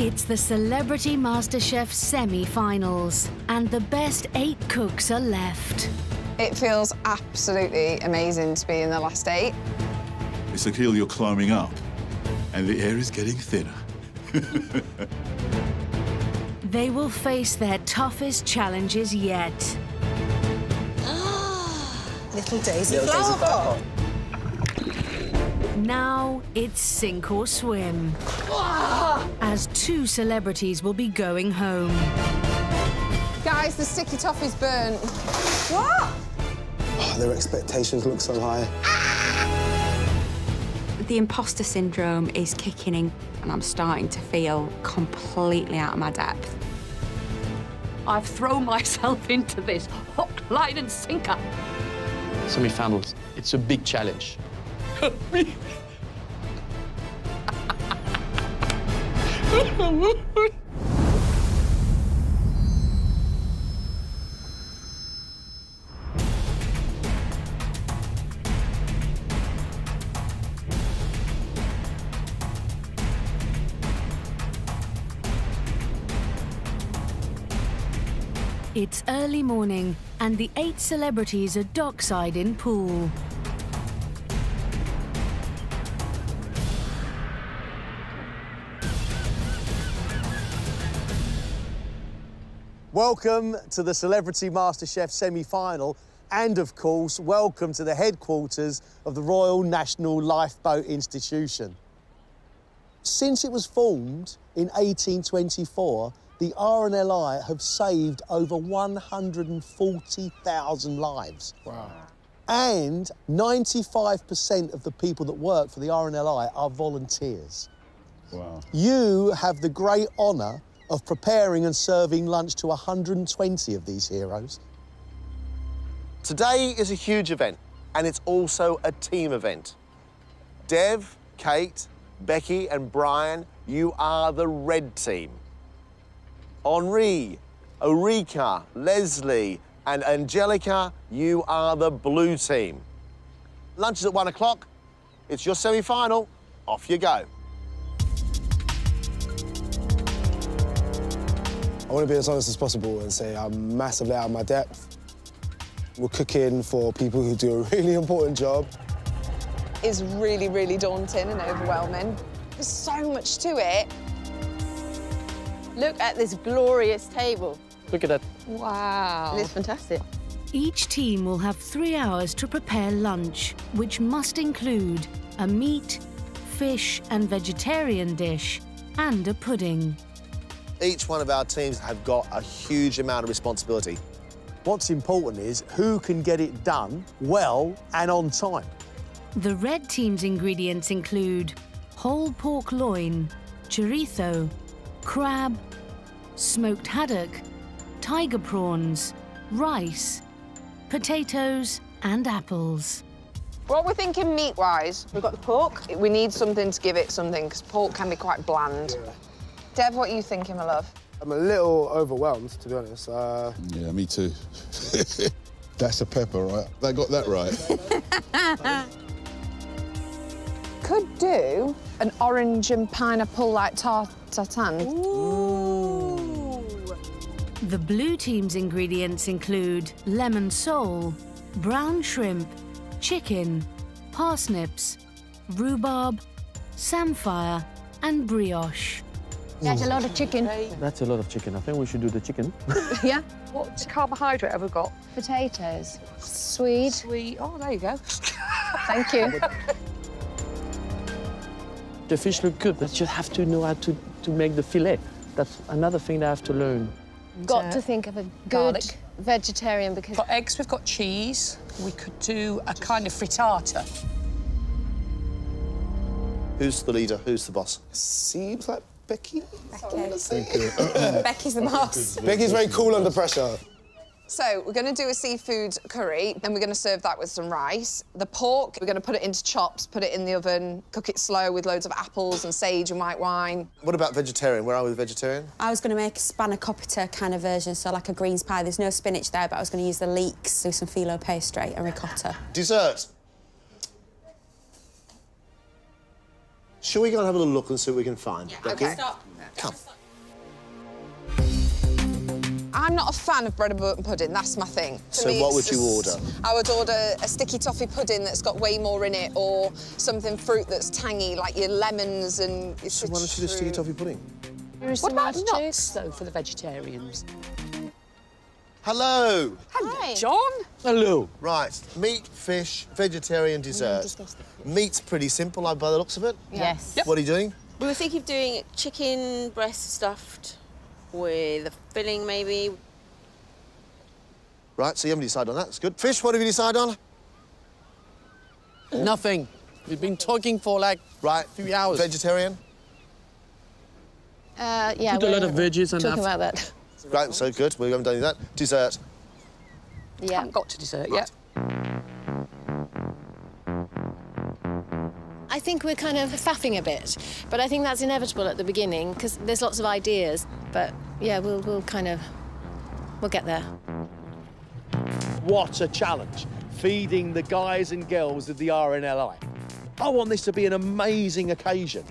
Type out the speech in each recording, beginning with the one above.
It's the Celebrity MasterChef semi-finals, and the best eight cooks are left. It feels absolutely amazing to be in the last eight. It's a hill you're climbing up, and the air is getting thinner. They will face their toughest challenges yet. Ah, little Daisy Flower Pot. Now it's sink or swim. As two celebrities will be going home. Guys, the sticky toffee's burnt. What? Oh, their expectations look so high. The imposter syndrome is kicking in, and I'm starting to feel completely out of my depth. I've thrown myself into this hook, line, and sinker. Semi-finals, it's a big challenge. It's early morning, and the eight celebrities are dockside in Poole. Welcome to the Celebrity MasterChef semi-final and, of course, welcome to the headquarters of the Royal National Lifeboat Institution. Since it was formed in 1824, the RNLI have saved over 140,000 lives. Wow. And 95% of the people that work for the RNLI are volunteers. Wow. You have the great honour of preparing and serving lunch to 120 of these heroes. Today is a huge event, and it's also a team event. Dev, Kate, Becky, and Brian, you are the red team. Henri, Ulrika, Leslie, and Angelica, you are the blue team. Lunch is at one o'clock. It's your semi final. Off you go. I want to be as honest as possible and say I'm massively out of my depth. We're cooking for people who do a really important job. It's really, really daunting and overwhelming. There's so much to it. Look at this glorious table. Look at that. Wow. It's fantastic. Each team will have three hours to prepare lunch, which must include a meat, fish, and vegetarian dish, and a pudding. Each one of our teams have got a huge amount of responsibility. What's important is who can get it done well and on time. The red team's ingredients include whole pork loin, chorizo, crab, smoked haddock, tiger prawns, rice, potatoes, and apples. What we're thinking meat-wise, we've got the pork. We need something to give it something, because pork can be quite bland. Dev, what are you thinking, my love? I'm a little overwhelmed, to be honest. Uh, Yeah, me too. That's a pepper, right? They got that right. Could do an orange and pineapple like tarte tatin. The blue team's ingredients include lemon sole, brown shrimp, chicken, parsnips, rhubarb, samphire, and brioche. That's a lot of chicken. That's a lot of chicken. I think we should do the chicken. yeah. What carbohydrate have we got? Potatoes. Sweet. Sweet. Oh, there you go. Thank you. The fish look good, but you have to know how to, to make the fillet. That's another thing that I have to learn. Got to think of a good Garlic. vegetarian because We've got eggs, we've got cheese. We could do a kind of frittata. Who's the leader? Who's the boss? seems like Becky. Becky. Becky's the boss. Becky's very cool under pressure. So we're going to do a seafood curry, and we're going to serve that with some rice. The pork, we're going to put it into chops, put it in the oven, cook it slow with loads of apples and sage and white wine. What about vegetarian? Where are we with vegetarian? I was going to make a spanakopita kind of version, so like a greens pie. There's no spinach there, but I was going to use the leeks, do some phyllo pastry and ricotta. Dessert. Shall we go and have a little look and see what we can find? Becky? Okay. Come. I'm not a fan of bread and butter pudding, that's my thing. To So me, what it's would you order? I would order a sticky toffee pudding that's got way more in it, or something fruit that's tangy, like your lemons and your So why don't you do sticky toffee pudding? What about nuts, though, for the vegetarians? Hello. Hi. John? Hello. Right, meat, fish, vegetarian dessert. Meat's pretty simple, like, by the looks of it. Yes. What are you doing? We were thinking of doing chicken breast stuffed with a filling, maybe. Right, so you haven't decided on that. That's good. Fish, what have you decided on? Nothing. We've been talking for like Right. Three hours. Vegetarian? Uh, yeah. Put a lot of veggies and talking about that. Right, so good. We haven't done that. Dessert. Yeah. haven't got to dessert yet. I think we're kind of faffing a bit, but I think that's inevitable at the beginning because there's lots of ideas. But yeah, we'll we'll kind of we'll get there. What a challenge, feeding the guys and girls of the RNLI. I want this to be an amazing occasion.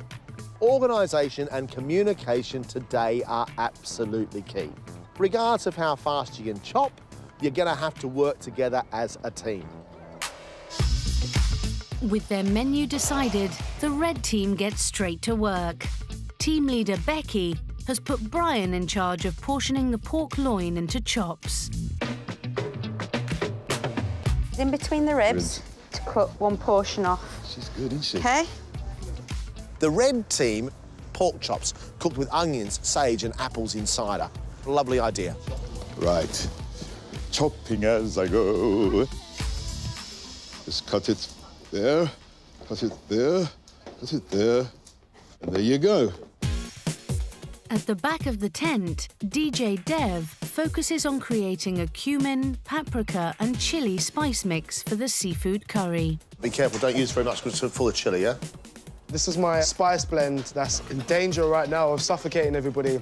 Organisation and communication today are absolutely key. Regardless of how fast you can chop, you're going to have to work together as a team. With their menu decided, the red team gets straight to work. Team leader Becky has put Brian in charge of portioning the pork loin into chops. In between the ribs to cut one portion off. She's good, isn't she? Okay? The red team, pork chops cooked with onions, sage, and apples in cider. Lovely idea. Right. Chopping as I go. Just cut it there, cut it there, cut it there, and there you go. At the back of the tent, DJ Dev focuses on creating a cumin, paprika, and chili spice mix for the seafood curry. Be careful, don't use very much because it's full of chilli, yeah? This is my spice blend that's in danger right now of suffocating everybody.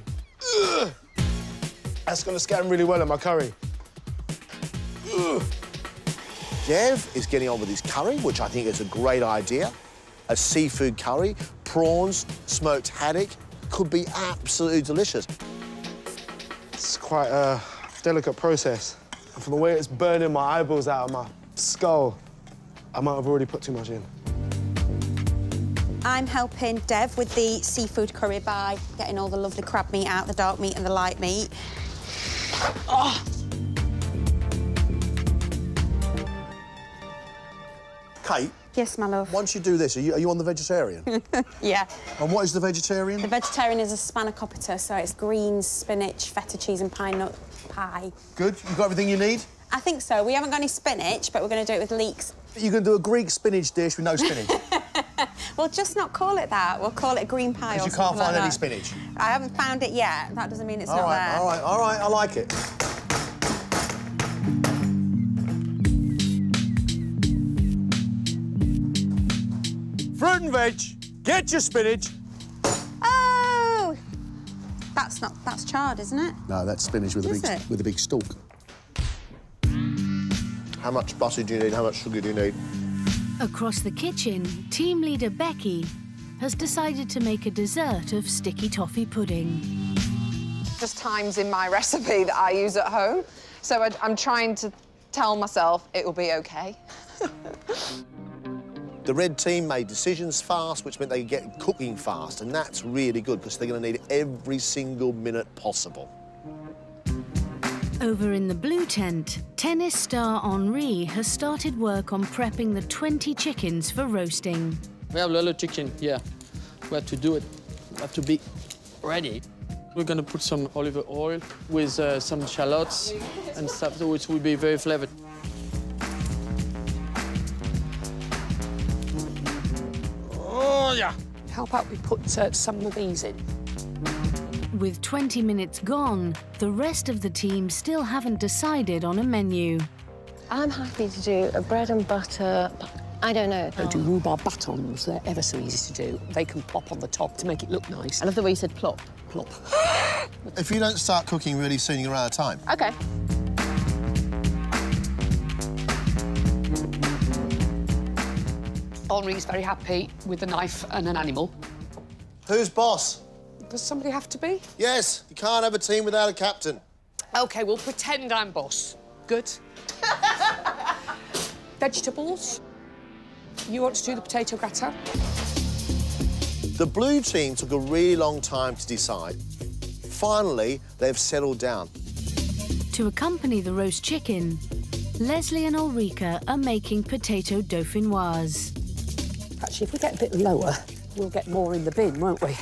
Ugh. That's gonna scan really well in my curry. Ugh. Dev is getting on with his curry, which I think is a great idea. A seafood curry, prawns, smoked haddock, could be absolutely delicious. It's quite a delicate process. And from the way it's burning my eyeballs out of my skull, I might have already put too much in. I'm helping Dev with the seafood curry by getting all the lovely crab meat out, the dark meat and the light meat. Oh! Kate, Yes, my love. once you do this, are you, are you on the vegetarian? Yeah. and what is the vegetarian? The vegetarian is a spanakopita, so it's greens, spinach, feta cheese and pine nut pie. Good? You've got everything you need? I think so. We haven't got any spinach, but we're going to do it with leeks. You can do a Greek spinach dish with no spinach. We'll just not call it that. We'll call it a green pie or Because you can't something like find any that. spinach. I haven't found it yet. That doesn't mean it's All not right, there. all right, all right, I like it. Fruit and veg, get your spinach. Oh! That's not... That's charred, isn't it? No, that's spinach with a big it? with a big stalk. How much butter do you need? How much sugar do you need? Across the kitchen, team leader Becky has decided to make a dessert of sticky toffee pudding. Just times in my recipe that I use at home. So I, I'm trying to tell myself it will be okay. The red team made decisions fast, which meant they could get cooking fast, and that's really good because they're going to need every single minute possible. Over in the blue tent, tennis star Henri has started work on prepping the 20 chickens for roasting. We have a lot of chicken here. We have to do it. We have to be ready. We're gonna put some olive oil with uh, some shallots and stuff, so which will be very flavored. Oh, yeah. How about we put uh, some of these in? With 20 minutes gone, the rest of the team still haven't decided on a menu. I'm happy to do a bread and butter. I don't know. Don't do rhubarb batons. They're ever so easy to do. They can plop on the top to make it look nice. I love the way you said plop. Plop. If you don't start cooking really soon, you're out of time. Okay. Henri's very happy with a knife and an animal. Who's boss? Does somebody have to be? Yes, you can't have a team without a captain. OK, we'll pretend I'm boss. Good. Vegetables. You want to do the potato gratin? The blue team took a really long time to decide. Finally, they've settled down. To accompany the roast chicken, Leslie and Ulrika are making potato dauphinoise. Actually, if we get a bit lower, we'll get more in the bin, won't we?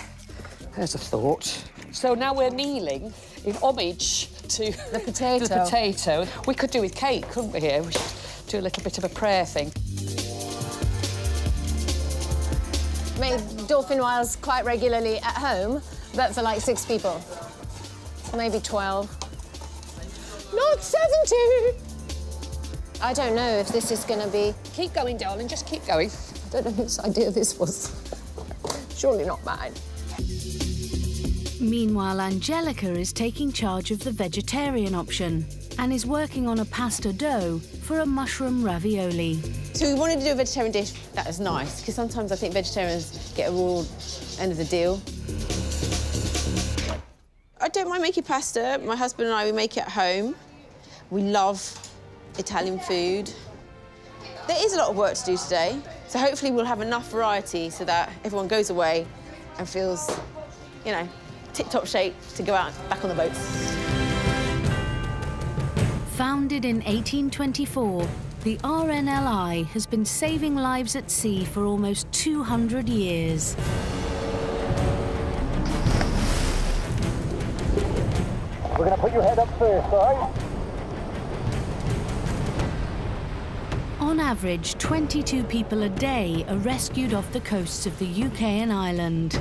There's a thought. So now we're kneeling in homage to the potato. the potato. We could do with cake, couldn't we? Here, we should do a little bit of a prayer thing. Made dolphin dauphinoise quite regularly at home, but for like six people. Maybe 12. Not 70! I don't know if this is going to be... Keep going, darling, just keep going. I don't know whose idea this was. Surely not mine. Meanwhile, Angelica is taking charge of the vegetarian option and is working on a pasta dough for a mushroom ravioli. So we wanted to do a vegetarian dish that is nice, because sometimes I think vegetarians get a raw end of the deal. I don't mind making pasta. My husband and I, we make it at home. We love Italian food. There is a lot of work to do today, so hopefully we'll have enough variety so that everyone goes away and feels, you know, tip-top shape to go out back on the boats. Founded in 1824, the RNLI has been saving lives at sea for almost 200 years. We're going to put your head up first, all right? On average, 22 people a day are rescued off the coasts of the UK and Ireland.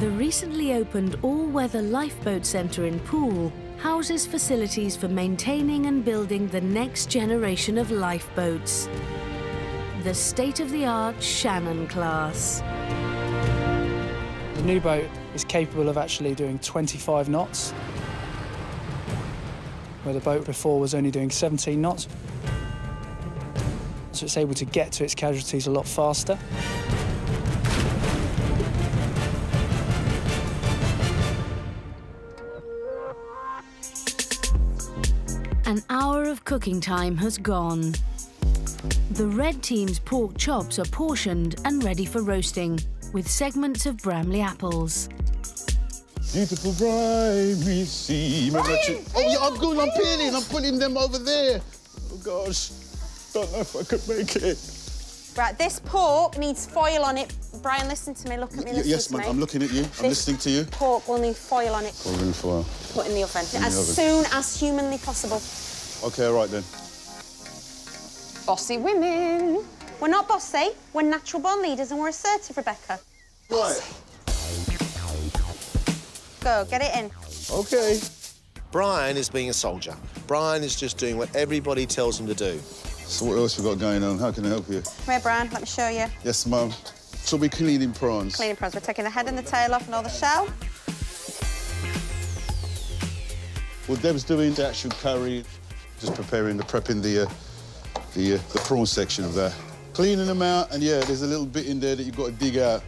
The recently opened all-weather lifeboat centre in Poole houses facilities for maintaining and building the next generation of lifeboats. The state-of-the-art Shannon class. The new boat is capable of actually doing 25 knots, where the boat before was only doing 17 knots. So it's able to get to its casualties a lot faster. An hour of cooking time has gone. The red team's pork chops are portioned and ready for roasting, with segments of Bramley apples. Beautiful briny sea. Remember that tune? Oh, yeah, I'm good. I'm peeling. I'm putting them over there. Oh, gosh. Don't know if I could make it. Right, this pork needs foil on it. Brian, listen to me. Look at me. Listen yes, to man. me. I'm looking at you. I'm This listening to you. Pork will need foil on it. Foreign foil. Put in the oven In the as oven. soon as humanly possible. Okay, all right then. Bossy women. We're not bossy. We're natural born leaders and we're assertive, Rebecca. Right. Go, get it in. OK. Brian is being a soldier. Brian is just doing what everybody tells him to do. So what else we got going on? How can I help you? Come here, Brian. Let me show you. Yes, mum. So we're cleaning prawns. Cleaning prawns. We're taking the head and the tail off and all the shell. Well, Dev's doing the actual curry, just preparing the prepping the uh, the uh, the prawn section of that. Cleaning them out, and yeah, there's a little bit in there that you've got to dig out,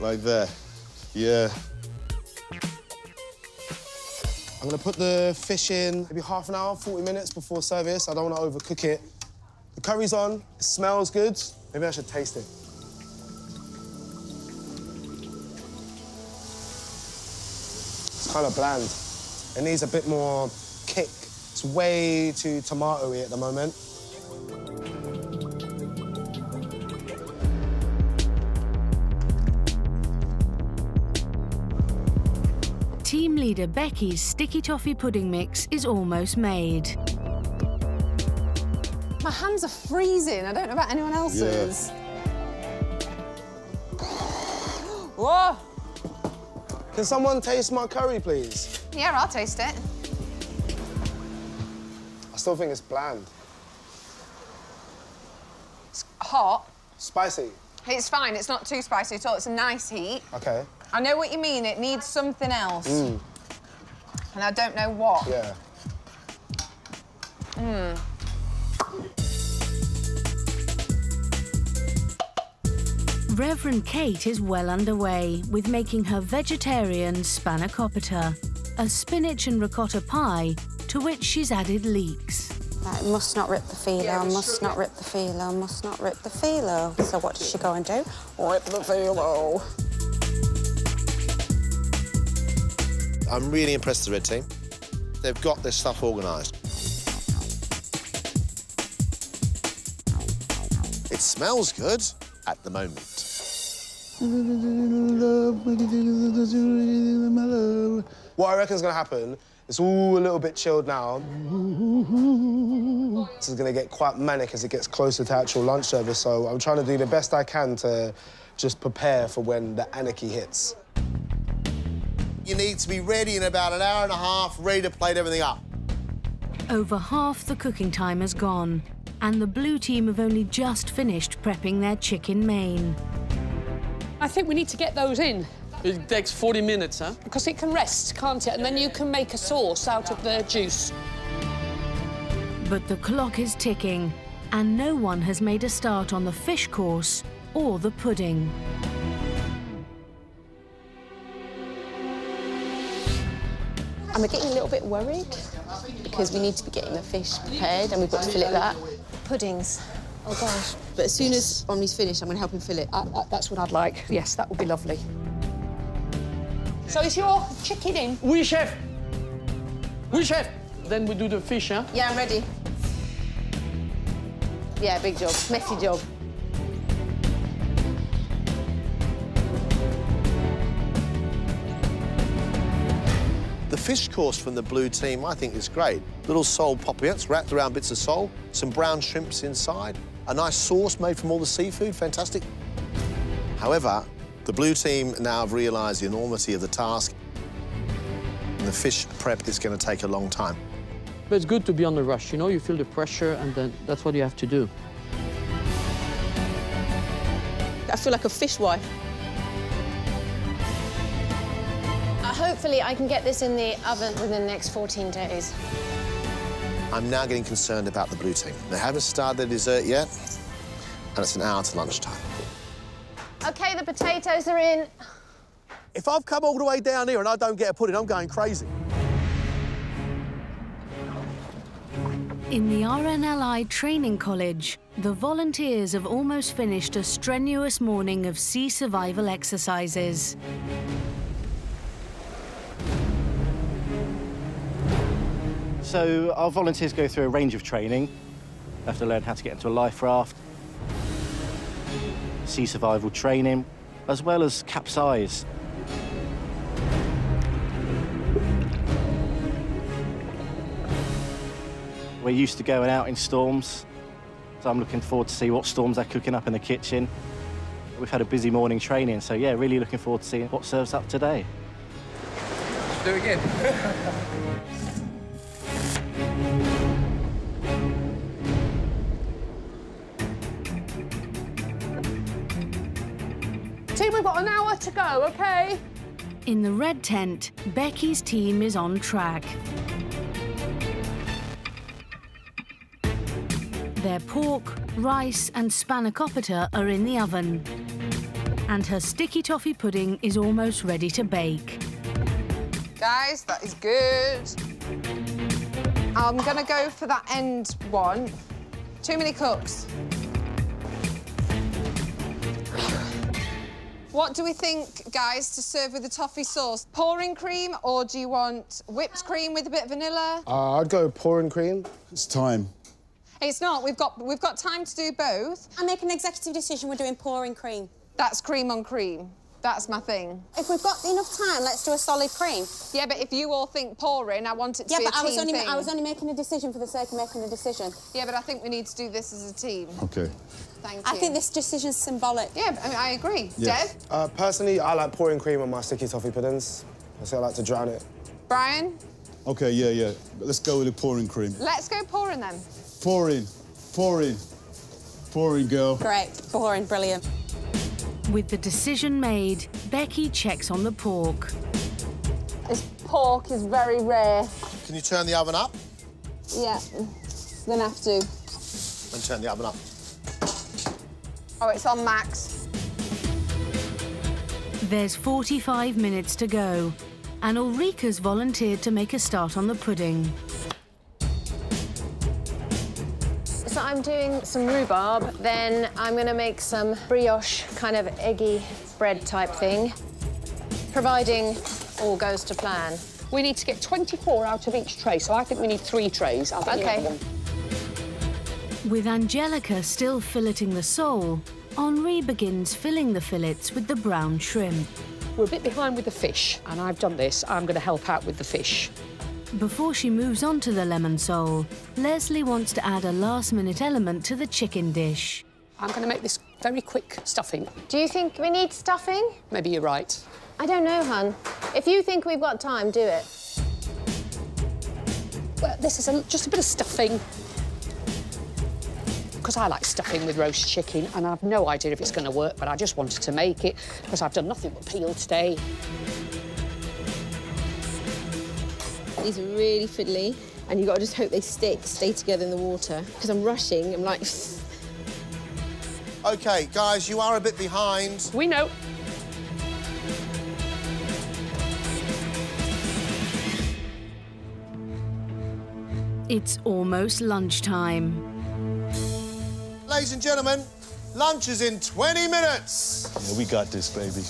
like that. Yeah. I'm gonna put the fish in maybe half an hour, 40 minutes before service. I don't wanna overcook it. The curry's on, it smells good. Maybe I should taste it. It's kind of bland. It needs a bit more kick. It's way too tomatoey at the moment. Team leader Becky's sticky toffee pudding mix is almost made. My hands are freezing. I don't know about anyone else's. Whoa! Can someone taste my curry, please? Yeah, I'll taste it. I still think it's bland. It's Hot. Spicy. It's fine. It's not too spicy at all. It's a nice heat. Okay. I know what you mean. It needs something else. Mm. And I don't know what. Yeah. Mm. Reverend Kate is well underway with making her vegetarian spanakopita, a spinach and ricotta pie to which she's added leeks. Right, must not rip the phyllo, must not rip the phyllo, must not rip the phyllo. So what does she go and do? Rip the phyllo. I'm really impressed with the red team. They've got their stuff organised. It smells good at the moment. What I reckon is going to happen, it's all a little bit chilled now. This is going to get quite manic as it gets closer to actual lunch service, so I'm trying to do the best I can to just prepare for when the anarchy hits. You need to be ready in about an hour and a half, ready to plate everything up. Over half the cooking time has gone, and the blue team have only just finished prepping their chicken main. I think we need to get those in. It takes 40 minutes, huh? Because it can rest, can't it? And then you can make a sauce out of the juice. But the clock is ticking, and no one has made a start on the fish course or the pudding. I'm getting a little bit worried because we need to be getting the fish prepared and we've got to fillet that. Puddings. Oh gosh. But as soon as Henri's finished, I'm going to help him fillet. Uh, uh, that's what I'd like. Yes, that would be lovely. So is your chicken in? Oui, chef. Oui, chef. Then we do the fish, huh? Yeah, I'm ready. Yeah, big job. Messy job. Fish course from the blue team, I think, is great. Little sole poppets wrapped around bits of sole, some brown shrimps inside, a nice sauce made from all the seafood, fantastic. However, the blue team now have realised the enormity of the task. And the fish prep is going to take a long time. But it's good to be on the rush, you know? You feel the pressure, and then that's what you have to do. I feel like a fish hopefully, I can get this in the oven within the next 14 days. I'm now getting concerned about the blue team. They haven't started their dessert yet, and it's an hour to lunchtime. OK, the potatoes are in. If I've come all the way down here and I don't get a pudding, I'm going crazy. In the RNLI Training College, the volunteers have almost finished a strenuous morning of sea survival exercises. So our volunteers go through a range of training. They have to learn how to get into a life raft, sea survival training, as well as capsize. We're used to going out in storms, so I'm looking forward to see what storms they're cooking up in the kitchen. We've had a busy morning training, so yeah, really looking forward to seeing what serves up today. Do it again. got to go, OK? In the red tent, Becky's team is on track. Their pork, rice and spanakopita are in the oven. And her sticky toffee pudding is almost ready to bake. Guys, that is good. I'm gonna go for that end one. Too many cooks. What do we think, guys, to serve with the toffee sauce? Pouring cream, or do you want whipped cream with a bit of vanilla? Uh, I'd go pouring cream. It's time. It's not. We've got we've got time to do both. I make an executive decision. We're doing pouring cream. That's cream on cream. That's my thing. If we've got enough time, let's do a solid cream. Yeah, but if you all think pouring, I want it to yeah, be but a I was team only thing. I was only making a decision for the sake of making a decision. Yeah, but I think we need to do this as a team. Okay. Thank you. I think this decision's symbolic. Yeah, I, mean, I agree. Yes. Dev, Uh, personally, I like pouring cream on my sticky toffee puddings. I say I like to drown it. Brian, Okay, yeah, yeah. Let's go with the pouring cream. let's go pouring them. Pouring, pouring, pouring, girl. Great, pouring, brilliant. With the decision made, Becky checks on the pork. This pork is very rare. Can you turn the oven up? Yeah, gonna have to. And turn the oven up. Oh, it's on max. There's 45 minutes to go, and Ulrika's volunteered to make a start on the pudding. So I'm doing some rhubarb, then I'm gonna make some brioche, kind of eggy bread type thing, providing all goes to plan. We need to get 24 out of each tray, so I think we need three trays. I think Okay. have one. With Angelica still filleting the sole, Henri begins filling the fillets with the brown shrimp. We're a bit behind with the fish, and I've done this. I'm going to help out with the fish. Before she moves on to the lemon sole, Leslie wants to add a last-minute element to the chicken dish. I'm going to make this very quick stuffing. Do you think we need stuffing? Maybe you're right. I don't know, hun. If you think we've got time, do it. Well, this is a, just a bit of stuffing. Because I like stuffing with roast chicken, and I've no idea if it's going to work, but I just wanted to make it because I've done nothing but peel today. These are really fiddly, and you've got to just hope they stick, stay together in the water. Because I'm rushing, I'm like... OK, guys, you are a bit behind. We know. It's almost lunchtime. Ladies and gentlemen, lunch is in 20 minutes. Yeah, we got this, baby.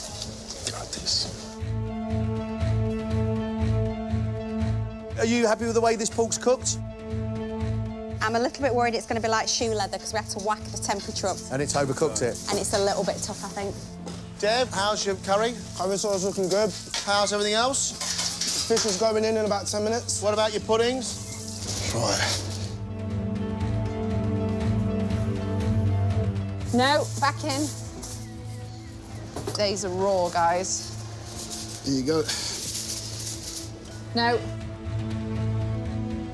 Got this. Are you happy with the way this pork's cooked? I'm a little bit worried it's going to be like shoe leather because we have to whack the temperature up. And it's overcooked it. And it's a little bit tough, I think. Dev, how's your curry? Curry sauce looking good. How's everything else? Fish is going in in about 10 minutes. What about your puddings? Right. No, back in. These are raw, guys. Here you go. No.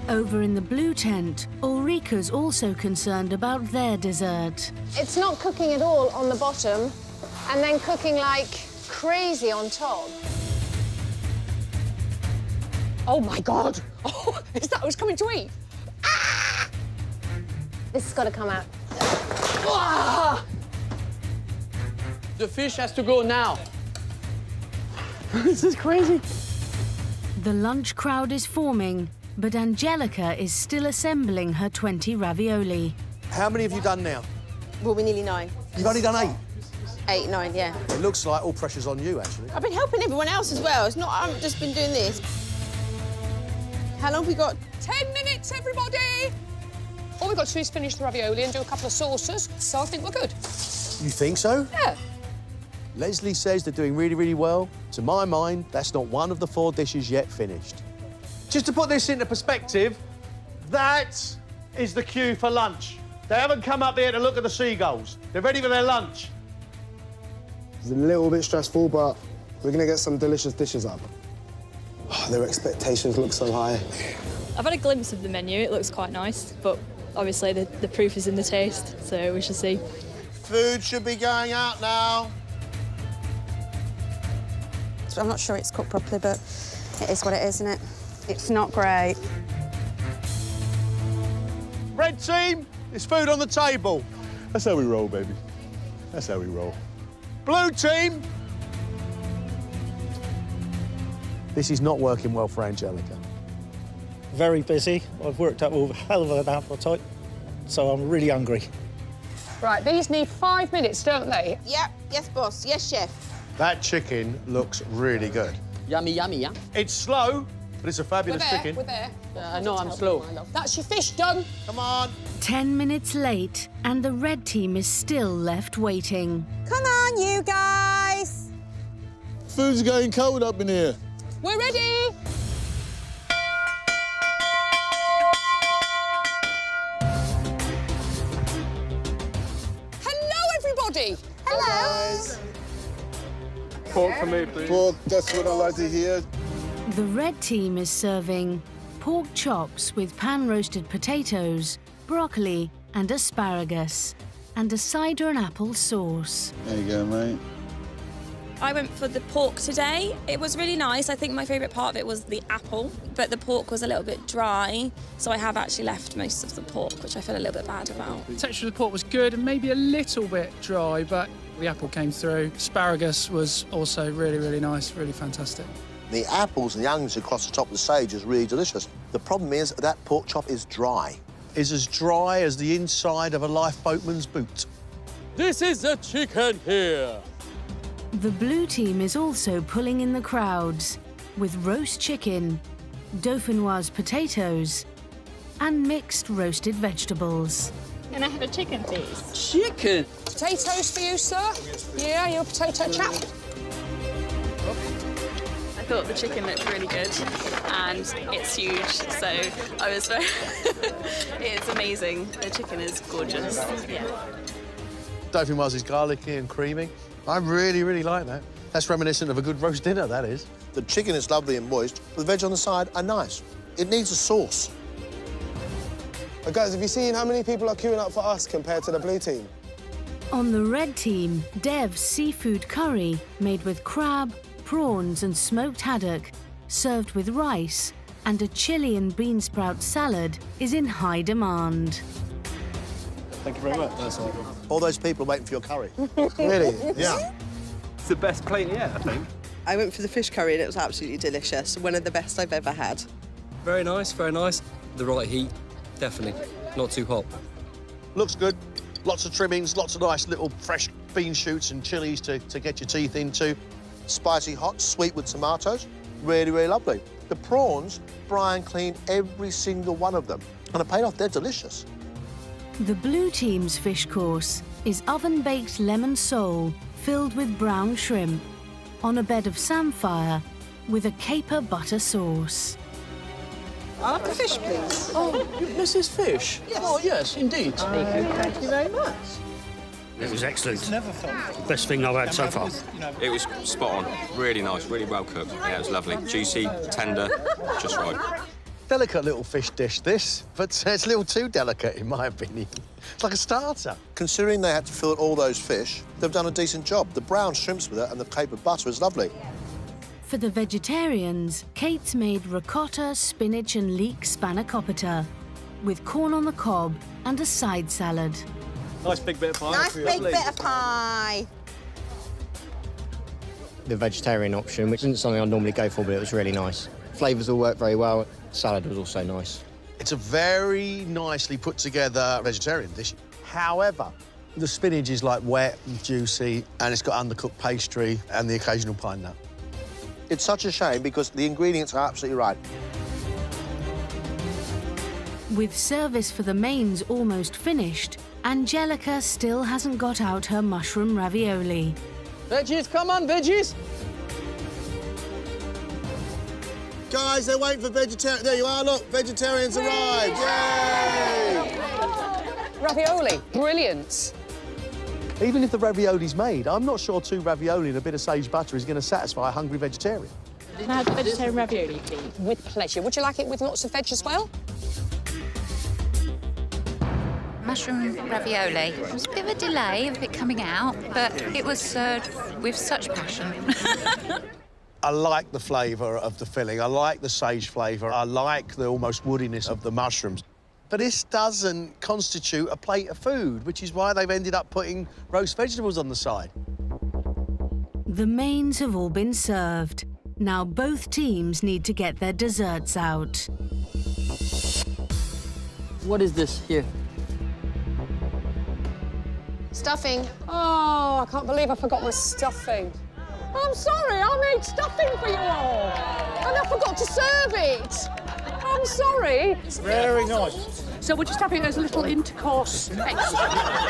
Over in the blue tent, Ulrika's also concerned about their dessert. It's not cooking at all on the bottom, and then cooking like crazy on top. Oh, my God. Oh, is that what's coming to eat? Ah! This has got to come out. Ah! The fish has to go now. this is crazy. The lunch crowd is forming, but Angelica is still assembling her 20 ravioli. How many have you done now? Well, we're nearly nine. You've only done eight. Eight, nine, yeah. It looks like all pressure's on you, actually. I've been helping everyone else as well. It's not I've just been doing this. How long have we got? Ten minutes, everybody! All we've got to do is finish the ravioli and do a couple of sauces, so I think we're good. You think so? Yeah. Leslie says they're doing really, really well. To my mind, that's not one of the four dishes yet finished. Just to put this into perspective, that is the queue for lunch. They haven't come up here to look at the seagulls. They're ready for their lunch. It's a little bit stressful, but we're going to get some delicious dishes up. Oh, their expectations look so high. I've had a glimpse of the menu. It looks quite nice, but obviously the, the proof is in the taste, so we shall see. Food should be going out now. So I'm not sure it's cooked properly, but it is what it is, isn't it? It's not great. Red team, there's food on the table. That's how we roll, baby. That's how we roll. Blue team, This is not working well for Angelica. Very busy. I've worked up with a hell of an appetite, so I'm really hungry. Right, these need five minutes, don't they? Yep. Yes, boss. Yes, chef. That chicken looks really good. Yummy, yummy, yeah? it's slow, but it's a We're fabulous there, chicken. we're there. Uh, I know I'm slow. That's your fish done. Come on. 10 minutes late, and the red team is still left waiting. Come on, you guys! Food's going cold up in here. We're ready. Pork for me, please. Pork, that's what I like to hear. The red team is serving pork chops with pan-roasted potatoes, broccoli and asparagus, and a cider and apple sauce. There you go, mate. I went for the pork today. It was really nice. I think my favourite part of it was the apple, but the pork was a little bit dry, so I have actually left most of the pork, which I feel a little bit bad about. The texture of the pork was good and maybe a little bit dry, but The apple came through. Asparagus was also really, really nice, really fantastic. The apples and the onions across the top of the sage is really delicious. The problem is that pork chop is dry. Is as dry as the inside of a lifeboatman's boot. This is the chicken here. The blue team is also pulling in the crowds with roast chicken, dauphinoise potatoes, and mixed roasted vegetables. Can I have a chicken, please? Chicken? Potatoes for you, sir? Yeah, you're a potato chap. I thought the chicken looked really good and it's huge, so I was very. it's amazing. The chicken is gorgeous. Yeah. Dauphinoise is garlicky and creamy. I really, really like that. That's reminiscent of a good roast dinner, that is. The chicken is lovely and moist. The veg on the side are nice. It needs a sauce. But guys, have you seen how many people are queuing up for us compared to the blue team? On the red team, Dev's seafood curry, made with crab, prawns and smoked haddock, served with rice, and a chili and bean sprout salad, is in high demand. Thank you very much. That's All those people are waiting for your curry. Really? Yeah. It's the best plate yet, I think. I went for the fish curry and it was absolutely delicious. One of the best I've ever had. Very nice, very nice. The right heat, definitely. Not too hot. Looks good. Lots of trimmings, lots of nice little fresh bean shoots and chilies to, to get your teeth into. Spicy hot, sweet with tomatoes. Really, really lovely. The prawns, Brian cleaned every single one of them. And it paid off, they're delicious. The blue team's fish course is oven-baked lemon sole filled with brown shrimp on a bed of samphire with a caper butter sauce. I'll have the fish, please. Oh, Mrs. is fish? Oh, yes, indeed. Thank you very much. It was excellent. Best thing I've had so far. It was spot on. Really nice, really well cooked. Yeah, it was lovely. Juicy, tender, just right. Delicate little fish dish, this, but it's a little too delicate, in my opinion. It's like a starter. Considering they had to fillet all those fish, they've done a decent job. The brown shrimps with it and the caper butter is lovely. For the vegetarians, Kate's made ricotta, spinach and leek spanakopita with corn on the cob and a side salad. Nice big bit of pie. Nice big bit of pie. The vegetarian option, which isn't something I'd normally go for, but it was really nice. Flavours all worked very well. Salad was also nice. It's a very nicely put together vegetarian dish. However, the spinach is like wet and juicy, and it's got undercooked pastry and the occasional pine nut. It's such a shame because the ingredients are absolutely right. With service for the mains almost finished, Angelica still hasn't got out her mushroom ravioli. Veggies, come on, veggies! Guys, they're waiting for vegetarians. There you are, look, vegetarians arrived. Yay! Ravioli, brilliant. Even if the ravioli's made, I'm not sure two ravioli and a bit of sage butter is going to satisfy a hungry vegetarian. Can I have the vegetarian ravioli, please? With pleasure. Would you like it with lots of veg as well? Mushroom ravioli. There was a bit of a delay of it coming out, but it was served with such passion. I like the flavour of the filling. I like the sage flavour. I like the almost woodiness of the mushrooms. But this doesn't constitute a plate of food, which is why they've ended up putting roast vegetables on the side. The mains have all been served. Now both teams need to get their desserts out. What is this here? Stuffing. Oh, I can't believe I forgot my stuffing. I'm sorry, I made stuffing for you all. And I forgot to serve it. I'm sorry. Very nice. So we're just having it as a little intercourse extra.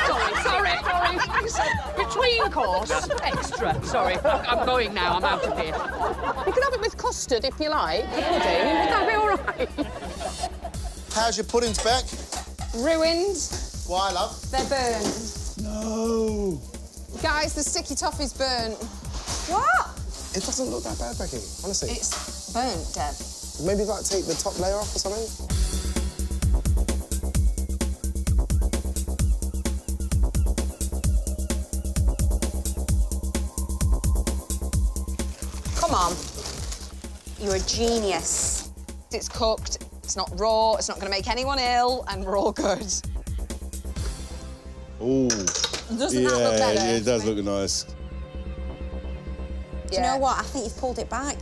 sorry, sorry, sorry. Between course extra. Sorry, I'm going now. I'm out of here. You can have it with custard if you like. The pudding. That'll be all right. How's your puddings back? Ruined. Why, love? They're burned. No. Guys, the sticky toffee's burnt. What? It doesn't look that bad, Becky, honestly. It's burnt, Dev. Maybe like take the top layer off or something? Come on. You're a genius. It's cooked, it's not raw, it's not going to make anyone ill, and we're all good. Ooh, Doesn't yeah, that look better? yeah, it does look nice. Do you know what? I think you've pulled it back.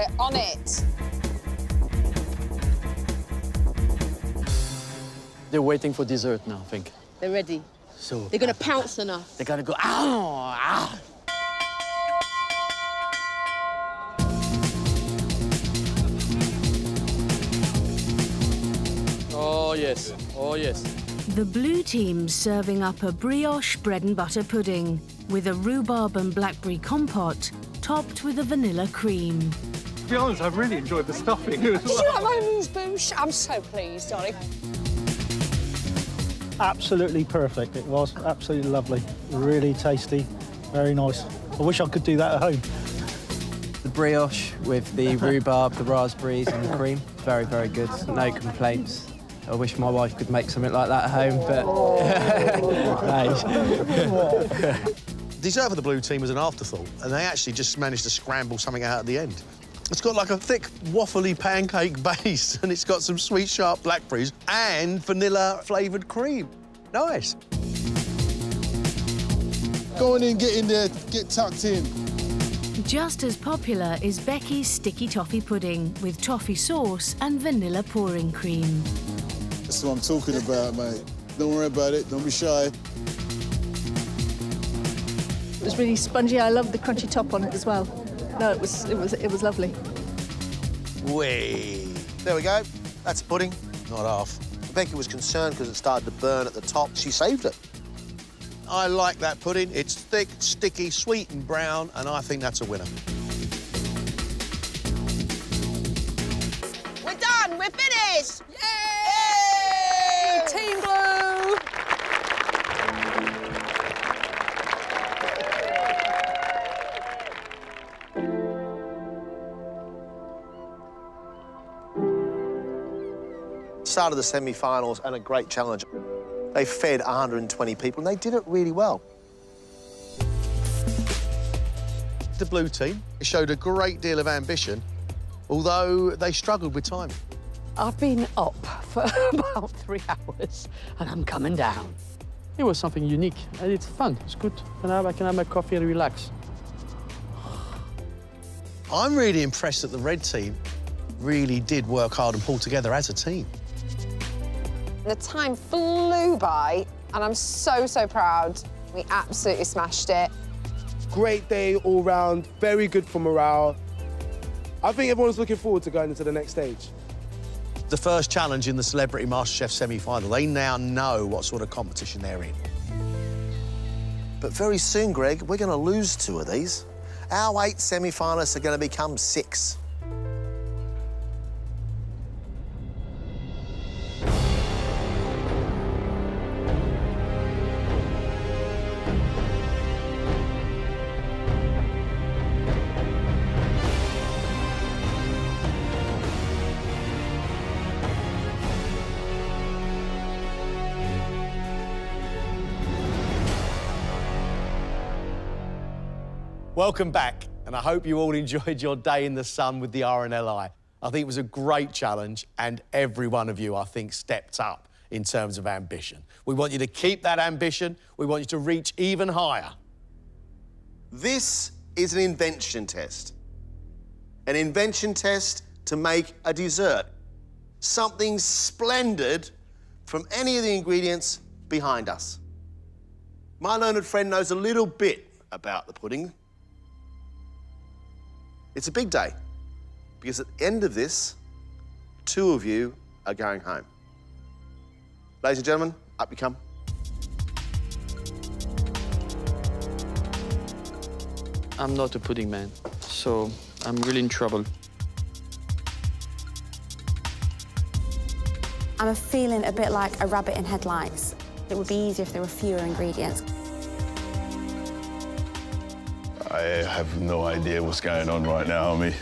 We're on it. They're waiting for dessert now, I think. They're ready. So They're going to pounce on us. they're gonna go, ow, ah. Oh, yes. Oh, yes. The blue team's serving up a brioche bread and butter pudding with a rhubarb and blackberry compote topped with a vanilla cream. To be honest, I've really enjoyed the stuffing as Did you have my moose boosh? I'm so pleased, darling. Absolutely perfect. It was absolutely lovely. Really tasty, very nice. I wish I could do that at home. The brioche with the rhubarb, the raspberries and the cream. Very, very good. No complaints. I wish my wife could make something like that at home, but... Hey. Dessert for the blue team was an afterthought, and they actually just managed to scramble something out at the end. It's got like a thick, waffly pancake base, and it's got some sweet, sharp blackberries and vanilla-flavoured cream. Nice. Go on in, get in there, get tucked in. Just as popular is Becky's sticky toffee pudding with toffee sauce and vanilla pouring cream. That's what I'm talking about, mate. Don't worry about it. Don't be shy. It was really spongy. I loved the crunchy top on it as well. No, it was it was it was lovely. Whee! There we go. That's pudding, not half. Becky was concerned because it started to burn at the top. She saved it. I like that pudding. It's thick, sticky, sweet and brown, and I think that's a winner. Started the semi-finals and a great challenge. They fed 120 people, and they did it really well. The blue team showed a great deal of ambition, although they struggled with time. I've been up for about three hours and I'm coming down. It was something unique and it's fun. It's good. And I can have my coffee and relax. I'm really impressed that the red team really did work hard and pull together as a team. The time flew by, and I'm so, so proud. We absolutely smashed it. Great day all round, very good for morale. I think everyone's looking forward to going into the next stage. The first challenge in the Celebrity MasterChef semi-final. They now know what sort of competition they're in. But very soon, Gregg, we're going to lose two of these. Our eight semi-finalists are going to become six. Welcome back, and I hope you all enjoyed your day in the sun with the RNLI. I think it was a great challenge, and every one of you, I think, stepped up in terms of ambition. We want you to keep that ambition. We want you to reach even higher. This is an invention test. An invention test to make a dessert. Something splendid from any of the ingredients behind us. My learned friend knows a little bit about the pudding. It's a big day because at the end of this, two of you are going home. Ladies and gentlemen, up you come. I'm not a pudding man, so I'm really in trouble. I'm feeling a bit like a rabbit in headlights. It would be easier if there were fewer ingredients. I have no idea what's going on right now. I mean,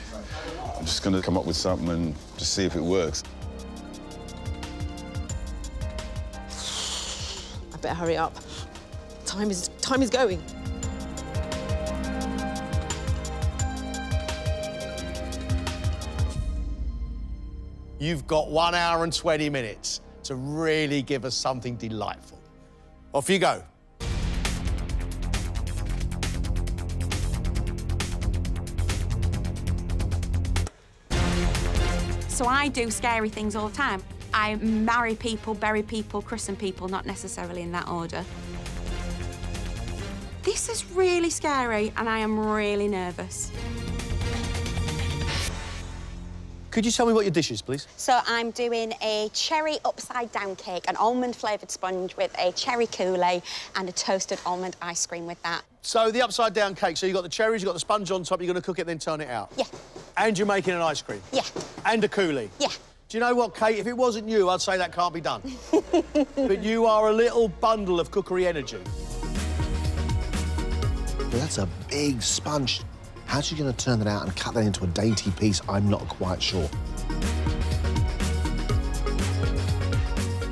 I'm just going to come up with something and just see if it works. I better hurry up. Time is time is going. You've got one hour and 20 minutes to really give us something delightful. Off you go. So I do scary things all the time. I marry people, bury people, christen people, not necessarily in that order. This is really scary and I am really nervous. Could you tell me what your dish is, please? So I'm doing a cherry upside down cake, an almond flavoured sponge with a cherry coulis and a toasted almond ice cream with that. So the upside down cake, so you've got the cherries, you've got the sponge on top, you're going to cook it, then turn it out? Yeah. And you're making an ice cream? Yeah. And a coulis? Yeah. Do you know what, Kate? If it wasn't you, I'd say that can't be done. but you are a little bundle of cookery energy. But that's a big sponge. How's she going to turn that out and cut that into a dainty piece? I'm not quite sure.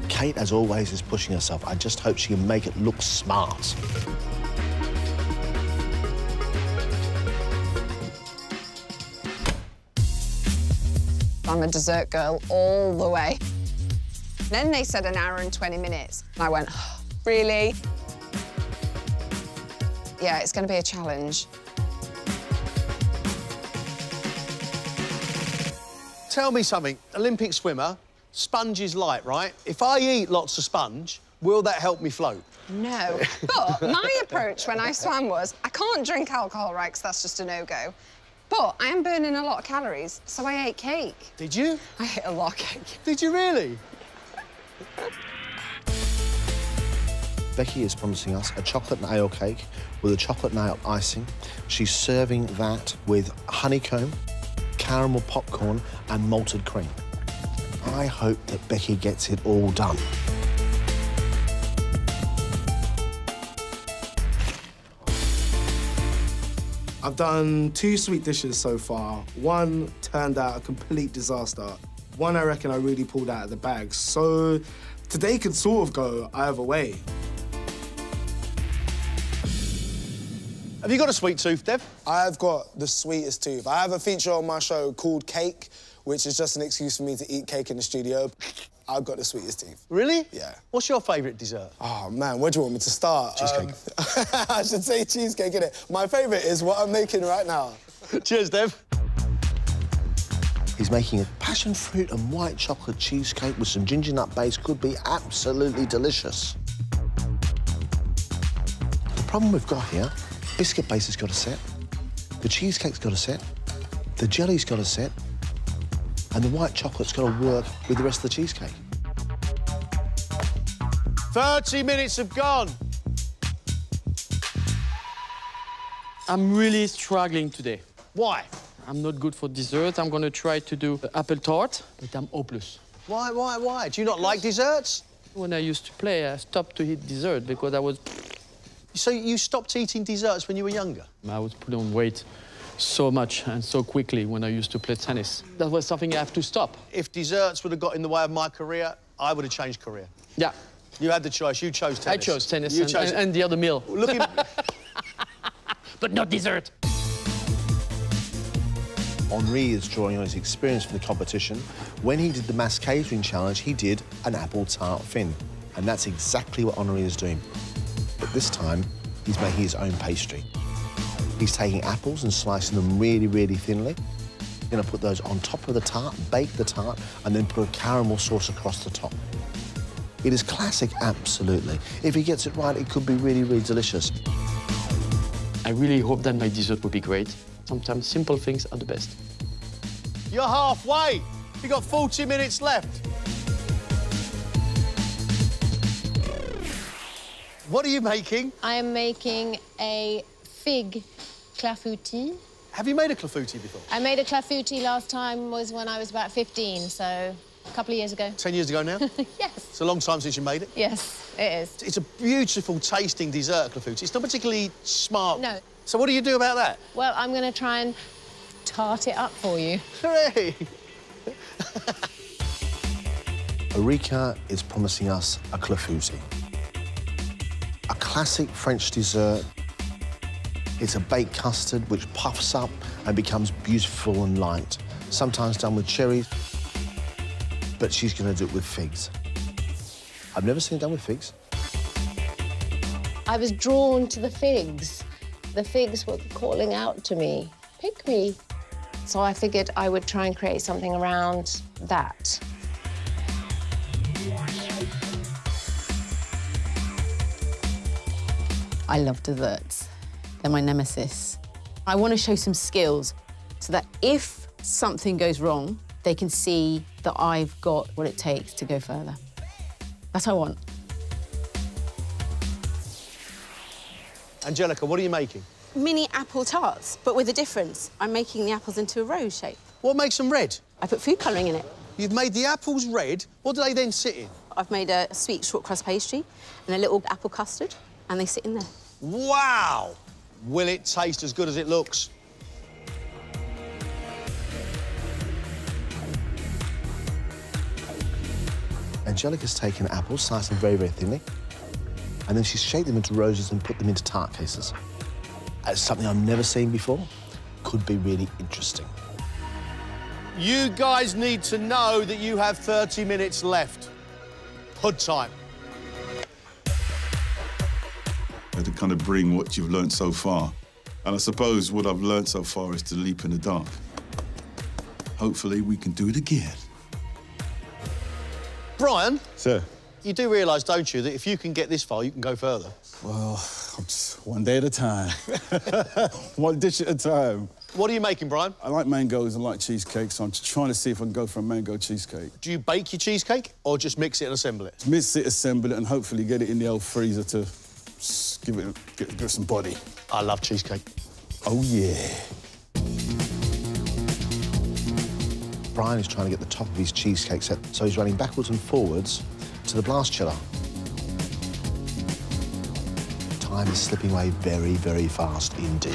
Kate, as always, is pushing herself. I just hope she can make it look smart. I'm a dessert girl all the way. Then they said an hour and 20 minutes. And I went, oh, really? Yeah, it's going to be a challenge. Tell me something. Olympic swimmer, sponge is light, right? If I eat lots of sponge, will that help me float? No. But my approach when I swam was, I can't drink alcohol, right, because that's just a no-go. But I am burning a lot of calories, so I ate cake. Did you? I ate a lot of cake. Did you really? Becky is promising us a chocolate nail cake with a chocolate nail icing. She's serving that with honeycomb, caramel popcorn, and malted cream. I hope that Becky gets it all done. I've done two sweet dishes so far. One turned out a complete disaster. One I reckon I really pulled out of the bag. So today could sort of go either way. Have you got a sweet tooth, Dev? I've got the sweetest tooth. I have a feature on my show called Cake, which is just an excuse for me to eat cake in the studio. I've got the sweetest teeth. Really? Yeah. What's your favourite dessert? Oh, man, where do you want me to start? Cheesecake. Um, I should say cheesecake, innit? My favourite is what I'm making right now. Cheers, Dev. He's making a passion fruit and white chocolate cheesecake with some ginger nut base. Could be absolutely delicious. The problem we've got here, biscuit base has got a set, the cheesecake's got a set, the jelly's got a set, and the white chocolate's got to work with the rest of the cheesecake. 30 minutes have gone. I'm really struggling today. Why? I'm not good for dessert. I'm gonna try to do uh, apple tart, but I'm hopeless. Why, why, why? Do you not like desserts? When I used to play, I stopped to eat dessert because I was... So you stopped eating desserts when you were younger? I was putting on weight so much and so quickly when I used to play tennis. That was something I have to stop. If desserts would have got in the way of my career, I would have changed career. Yeah. You had the choice. You chose tennis. I chose tennis You and, chose... and, and the other meal. Looking... but not dessert. Henri is drawing on his experience from the competition. When he did the mass catering challenge, he did an apple tarte fine. And that's exactly what Henri is doing. But this time, he's making his own pastry. He's taking apples and slicing them really, really thinly. Gonna put those on top of the tart, bake the tart, and then put a caramel sauce across the top. It is classic, absolutely. If he gets it right, it could be really, really delicious. I really hope that my dessert will be great. Sometimes simple things are the best. You're halfway. You've got 40 minutes left. What are you making? I am making a fig clafouti. Have you made a clafouti before? I made a clafouti last time was when I was about 15, so a couple of years ago. 10 years ago now? yes. It's a long time since you made it. Yes, it is. It's a beautiful tasting dessert clafouti. It's not particularly smart. No. So what do you do about that? Well, I'm going to try and tart it up for you. Hooray! Ulrika is promising us a clafouti. A classic French dessert. It's a baked custard which puffs up and becomes beautiful and light, sometimes done with cherries, but she's going to do it with figs. I've never seen it done with figs. I was drawn to the figs. The figs were calling out to me, pick me. So I figured I would try and create something around that. I love desserts. They're my nemesis. I want to show some skills so that if something goes wrong, they can see that I've got what it takes to go further. That's what I want. Angellica, what are you making? Mini apple tarts, but with a difference. I'm making the apples into a rose shape. What makes them red? I put food colouring in it. You've made the apples red. What do they then sit in? I've made a sweet short crust pastry and a little apple custard, and they sit in there. Wow! Will it taste as good as it looks? Angellica's taken apples, sliced them very, very thinly, and then she's shaped them into roses and put them into tart cases. It's something I've never seen before. Could be really interesting. You guys need to know that you have 30 minutes left. Hood time. To kind of bring what you've learnt so far. And I suppose what I've learnt so far is to leap in the dark. Hopefully, we can do it again. Brian? Sir? You do realise, don't you, that if you can get this far, you can go further? Well, just one day at a time. one dish at a time. What are you making, Brian? I like mangoes and like cheesecake, so I'm just trying to see if I can go for a mango cheesecake. Do you bake your cheesecake or just mix it and assemble it? Mix it, assemble it, and hopefully get it in the old freezer to s- give it, give, give it some body. I love cheesecake. Oh, yeah. Brian is trying to get the top of his cheesecake set, so he's running backwards and forwards to the blast chiller. Time is slipping away very, very fast indeed.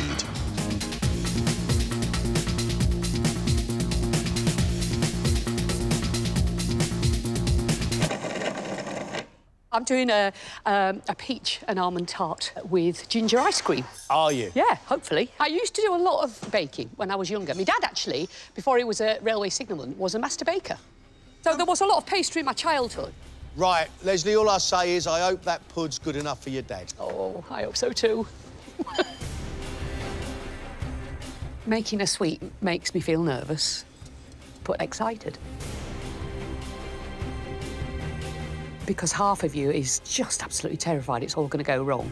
I'm doing a, um, a peach and almond tart with ginger ice cream. Are you? Yeah, hopefully. I used to do a lot of baking when I was younger. My dad, actually, before he was a railway signalman, was a master baker. So there was a lot of pastry in my childhood. Right, Leslie, all I say is I hope that pud's good enough for your dad. Oh, I hope so too. Making a sweet makes me feel nervous, but excited. Because half of you is just absolutely terrified it's all going to go wrong.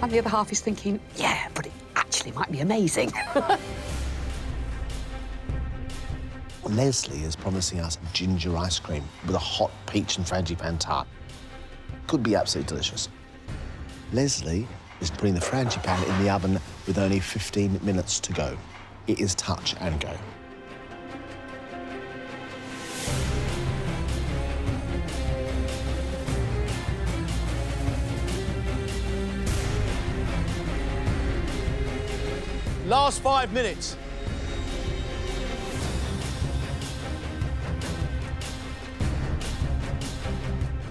And the other half is thinking, yeah, but it actually might be amazing. Leslie is promising us ginger ice cream with a hot peach and frangipane tart. Could be absolutely delicious. Leslie is putting the frangipane in the oven with only 15 minutes to go. It is touch and go. Last five minutes.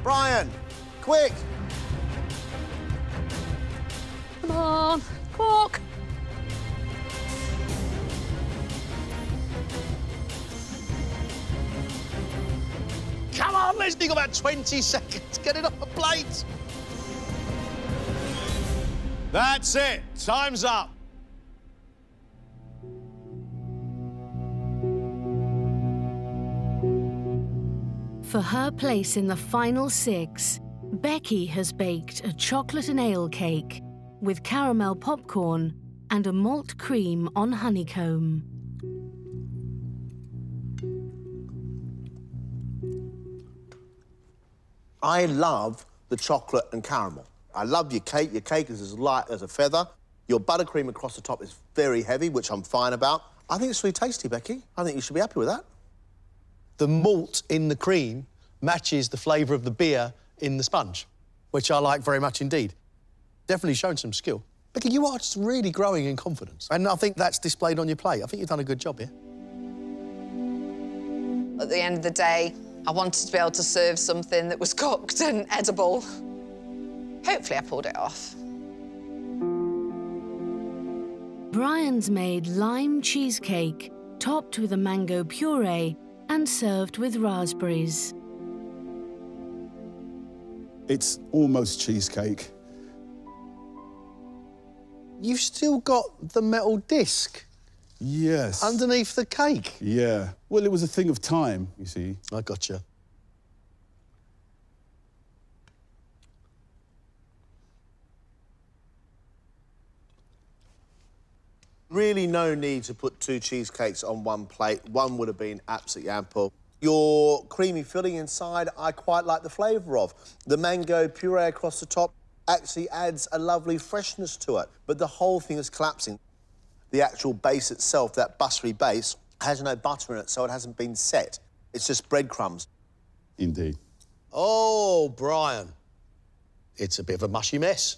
Brian, quick! Come on, quick! Come on, Leslie, got about 20 seconds. Get it off the plate. That's it. Time's up. For her place in the final six, Becky has baked a chocolate and ale cake with caramel popcorn and a malt cream on honeycomb. I love the chocolate and caramel. I love your cake. Your cake is as light as a feather. Your buttercream across the top is very heavy, which I'm fine about. I think it's really tasty, Becky. I think you should be happy with that. The malt in the cream matches the flavour of the beer in the sponge, which I like very much indeed. Definitely shown some skill. Becky, you are just really growing in confidence. And I think that's displayed on your plate. I think you've done a good job here. At the end of the day, I wanted to be able to serve something that was cooked and edible. Hopefully I pulled it off. Brian's made lime cheesecake, topped with a mango puree and served with raspberries. It's almost cheesecake. You've still got the metal disc. Yes. Underneath the cake. Yeah. Well, it was a thing of time, you see. I gotcha. Really no need to put two cheesecakes on one plate. One would have been absolutely ample. Your creamy filling inside, I quite like the flavour of. The mango puree across the top actually adds a lovely freshness to it. But the whole thing is collapsing. The actual base itself, that buttery base, has no butter in it, so it hasn't been set. It's just breadcrumbs. Indeed. Oh, Brian. It's a bit of a mushy mess.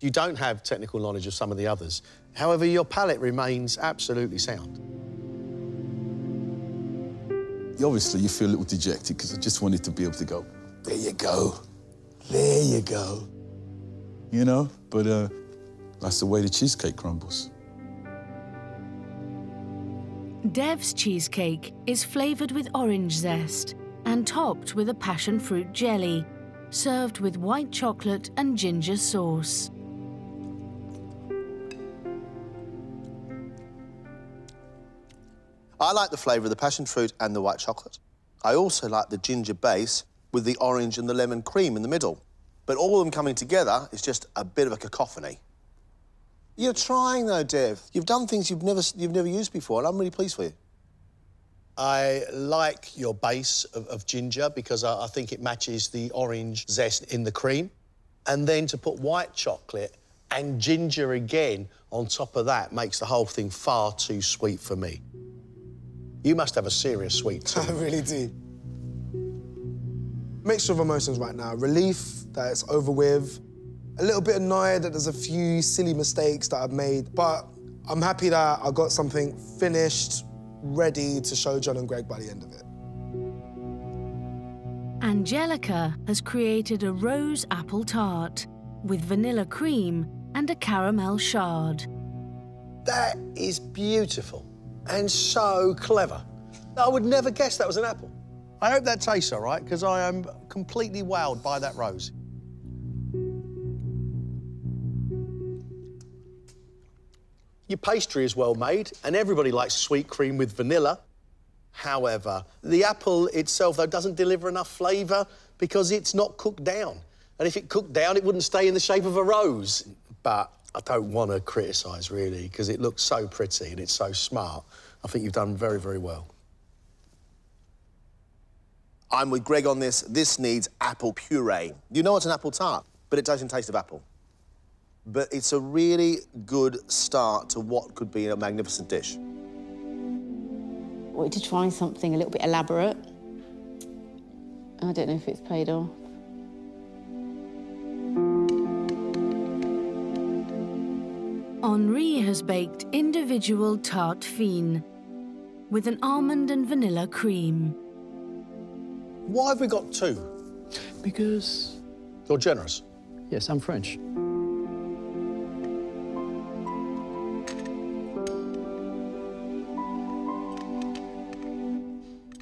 You don't have technical knowledge of some of the others. However, your palate remains absolutely sound. Obviously, you feel a little dejected because I just wanted to be able to go, there you go, there you go. You know? But uh, that's the way the cheesecake crumbles. Dev's cheesecake is flavoured with orange zest and topped with a passion fruit jelly, served with white chocolate and ginger sauce. I like the flavour of the passion fruit and the white chocolate. I also like the ginger base with the orange and the lemon cream in the middle. But all of them coming together is just a bit of a cacophony. You're trying, though, Dev. You've done things you've never, you've never used before, and I'm really pleased for you. I like your base of, of ginger because I, I think it matches the orange zest in the cream. And then to put white chocolate and ginger again on top of that makes the whole thing far too sweet for me. You must have a serious sweet tooth. I really do. Mixture of emotions right now. Relief that it's over with. A little bit annoyed that there's a few silly mistakes that I've made, but I'm happy that I got something finished, ready to show John and Gregg by the end of it. Angellica has created a rose apple tart with vanilla cream and a caramel shard. That is beautiful and so clever. I would never guess that was an apple. I hope that tastes all right, because I am completely wowed by that rose. Your pastry is well made, and everybody likes sweet cream with vanilla. However, the apple itself, though, doesn't deliver enough flavour because it's not cooked down. And if it cooked down, it wouldn't stay in the shape of a rose. But I don't want to criticise, really, because it looks so pretty and it's so smart. I think you've done very, very well. I'm with Gregg on this. This needs apple puree. You know it's an apple tart, but it doesn't taste of apple. But it's a really good start to what could be a magnificent dish. I Wanted to try something a little bit elaborate. I don't know if it's paid off. Henri has baked individual tarte fine with an almond and vanilla cream. Why have we got two? Because You're generous. yes, I'm French.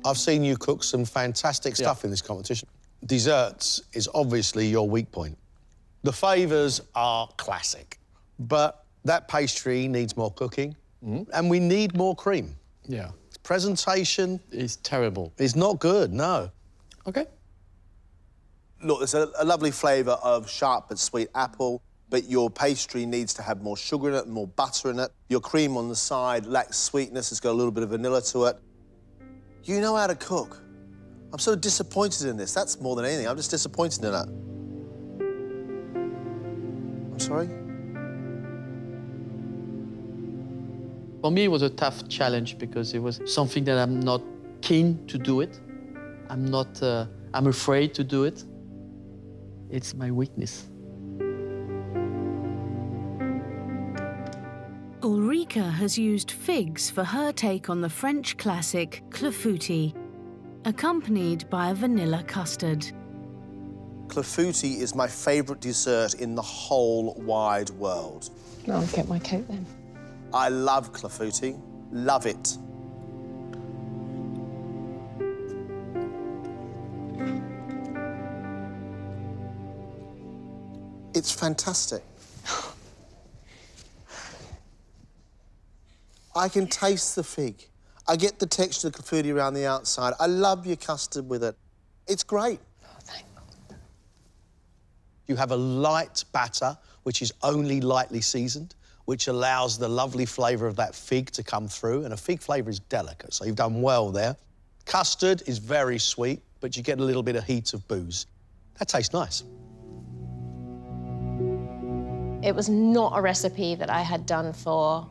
I've seen you cook some fantastic stuff in this competition. Desserts is obviously your weak point. The favours are classic, but that pastry needs more cooking, mm-hmm. and we need more cream. Yeah. Presentation is terrible. It's not good, no. Okay. Look, there's a, a lovely flavour of sharp but sweet apple, but your pastry needs to have more sugar in it, more butter in it. Your cream on the side lacks sweetness, it's got a little bit of vanilla to it. You know how to cook. I'm so disappointed in this. That's more than anything. I'm just disappointed in it. I'm sorry? For me, it was a tough challenge because it was something that I'm not keen to do it. I'm not, uh, I'm afraid to do it. It's my weakness. Ulrika has used figs for her take on the French classic clafouti, accompanied by a vanilla custard. Clafouti is my favourite dessert in the whole wide world. I'll get my coat then. I love clafouti. Love it. It's fantastic. I can taste the fig. I get the texture of the confetti around the outside. I love your custard with it. It's great. You have a light batter, which is only lightly seasoned, which allows the lovely flavour of that fig to come through. And a fig flavour is delicate, so you've done well there. Custard is very sweet, but you get a little bit of heat of booze. That tastes nice. It was not a recipe that I had done for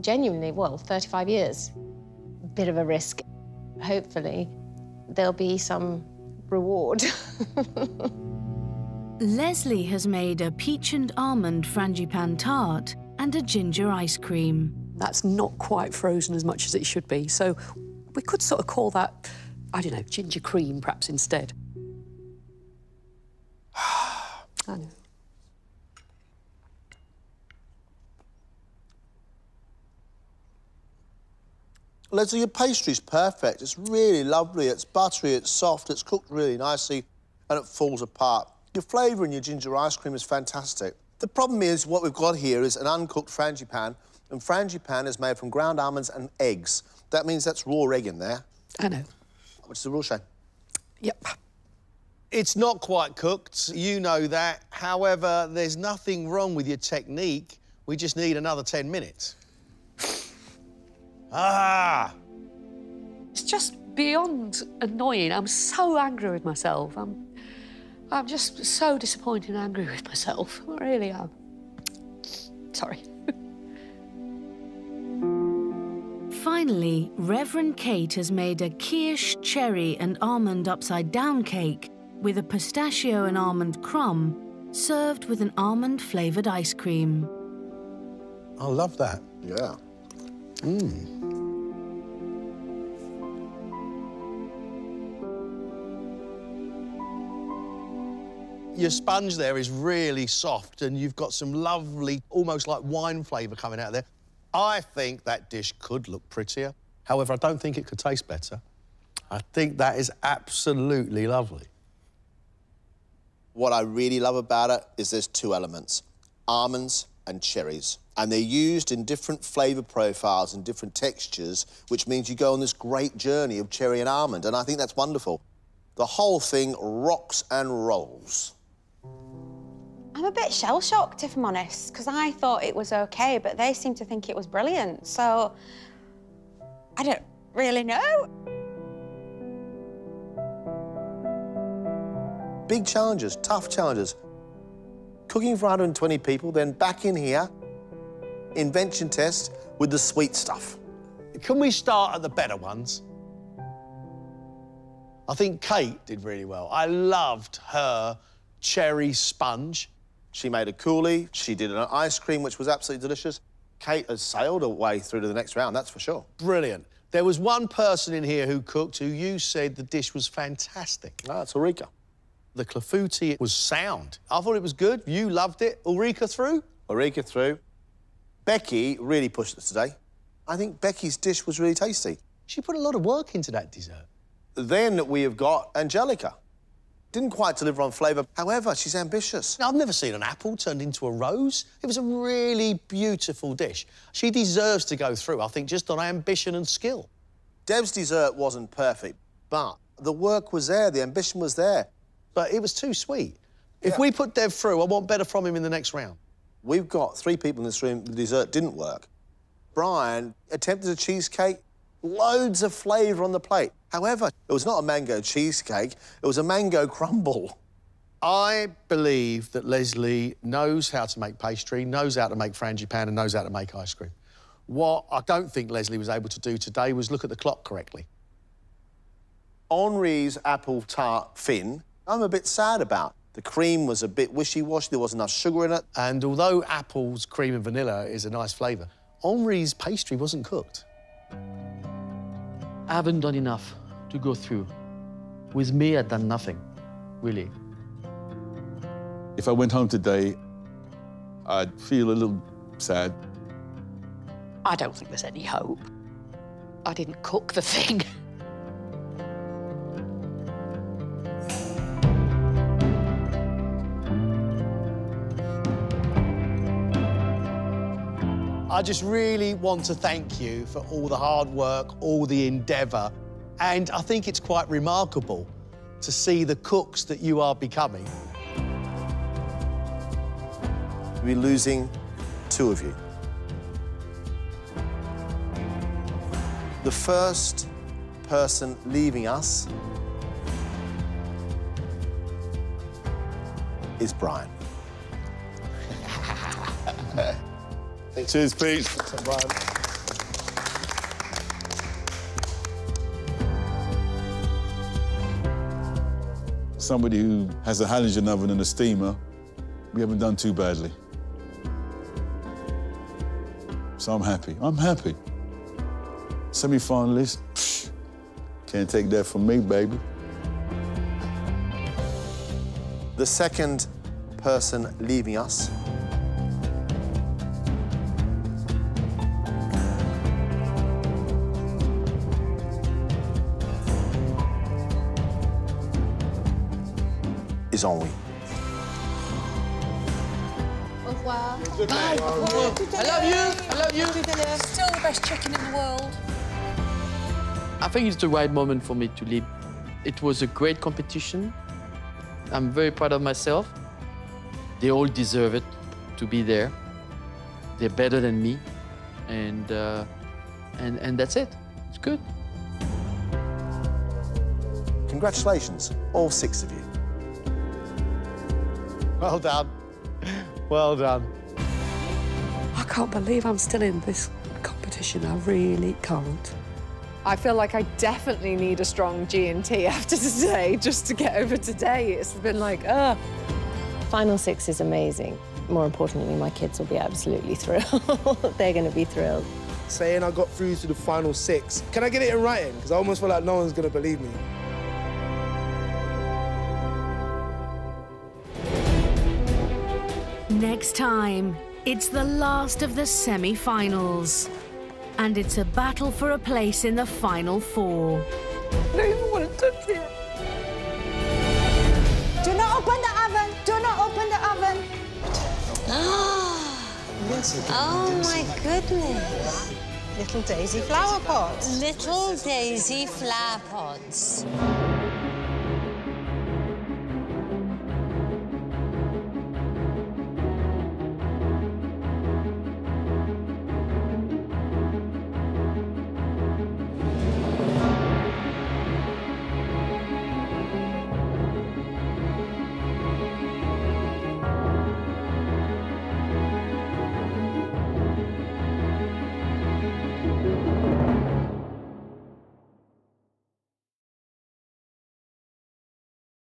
genuinely, well, 35 years. Bit of a risk. Hopefully, there'll be some reward. Leslie has made a peach and almond frangipane tart and a ginger ice cream. That's not quite frozen as much as it should be, so we could sort of call that, I don't know, ginger cream perhaps instead. I know. Leslie, your pastry's perfect. It's really lovely. It's buttery, it's soft, it's cooked really nicely, and it falls apart. Your flavour in your ginger ice cream is fantastic. The problem is what we've got here is an uncooked frangipane, and frangipane is made from ground almonds and eggs. That means that's raw egg in there. I know. Which is a real shame. Yep. It's not quite cooked, you know that. However, there's nothing wrong with your technique. We just need another 10 minutes. ah! It's just beyond annoying. I'm so angry with myself. I'm, I'm just so disappointed and angry with myself. I really am. Sorry. Finally, Reverend Kate has made a kirsch, cherry, and almond upside down cake with a pistachio and almond crumb served with an almond flavoured ice cream. I love that. Yeah. Mmm. Your sponge there is really soft and you've got some lovely, almost like wine flavour coming out of there. I think that dish could look prettier. However, I don't think it could taste better. I think that is absolutely lovely. What I really love about it is there's two elements, almonds and cherries. And they're used in different flavour profiles and different textures, which means you go on this great journey of cherry and almond, and I think that's wonderful. The whole thing rocks and rolls. I'm a bit shell shocked, if I'm honest, because I thought it was okay, but they seem to think it was brilliant. So I don't really know. Big challenges, tough challenges. Cooking for 120 people, then back in here, invention test with the sweet stuff. Can we start at the better ones? I think Kate did really well. I loved her cherry sponge. She made a coulis. she did an ice cream, which was absolutely delicious. Kate has sailed her way through to the next round, that's for sure. Brilliant. There was one person in here who cooked who you said the dish was fantastic. Ah, it's Ulrika. The clafouti was sound. I thought it was good. You loved it. Ulrika through? Ulrika through. Becky really pushed us today. I think Becky's dish was really tasty. She put a lot of work into that dessert. Then we have got Angellica. Didn't quite deliver on flavour. However, she's ambitious. I've never seen an apple turned into a rose. It was a really beautiful dish. She deserves to go through, I think, just on ambition and skill. Dev's dessert wasn't perfect, but the work was there, the ambition was there. But it was too sweet. If we put Deb through, I want better from him in the next round. We've got three people in this room, the dessert didn't work. Brian attempted a cheesecake, loads of flavour on the plate. However, it was not a mango cheesecake, it was a mango crumble. I believe that Leslie knows how to make pastry, knows how to make frangipane and knows how to make ice cream. What I don't think Leslie was able to do today was look at the clock correctly. Henri's apple tarte fine, I'm a bit sad about. The cream was a bit wishy-washy, there wasn't enough sugar in it. And although apples, cream and vanilla is a nice flavour, Henri's pastry wasn't cooked. I haven't done enough to go through. With me, I've done nothing, really. If I went home today, I'd feel a little sad. I don't think there's any hope. I didn't cook the thing. I just really want to thank you for all the hard work, all the endeavour, and I think it's quite remarkable to see the cooks that you are becoming. We're losing two of you. The first person leaving us is Brian. Cheers, Pete. Brian. Somebody who has a halogen oven and a steamer, we haven't done too badly. So I'm happy. I'm happy. Semi-finalist, psh, can't take that from me, baby. The second person leaving us revoir. Bye. I love you. I love you. Still the best chicken in the world. I think it's the right moment for me to leave. It was a great competition. I'm very proud of myself. They all deserve it to be there. They're better than me, and uh, and and that's it. It's good. Congratulations, all six of you. Well done. Well done. I can't believe I'm still in this competition. I really can't. I feel like I definitely need a strong G&T after today just to get over today. It's been like, ugh. Final six is amazing. More importantly, my kids will be absolutely thrilled. They're going to be thrilled. Saying I got through to the final six. Can I get it in writing? Because I almost feel like no one's going to believe me. Next time, it's the last of the semi finals. And it's a battle for a place in the final four. I don't even want to touch it. Do not open the oven. Do not open the oven. Ah. Oh my goodness. Little daisy flower pots. Little daisy flower pots.